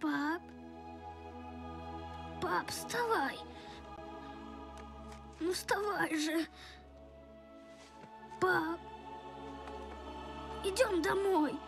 Пап? Пап, вставай! Ну вставай же! Пап! Идем домой!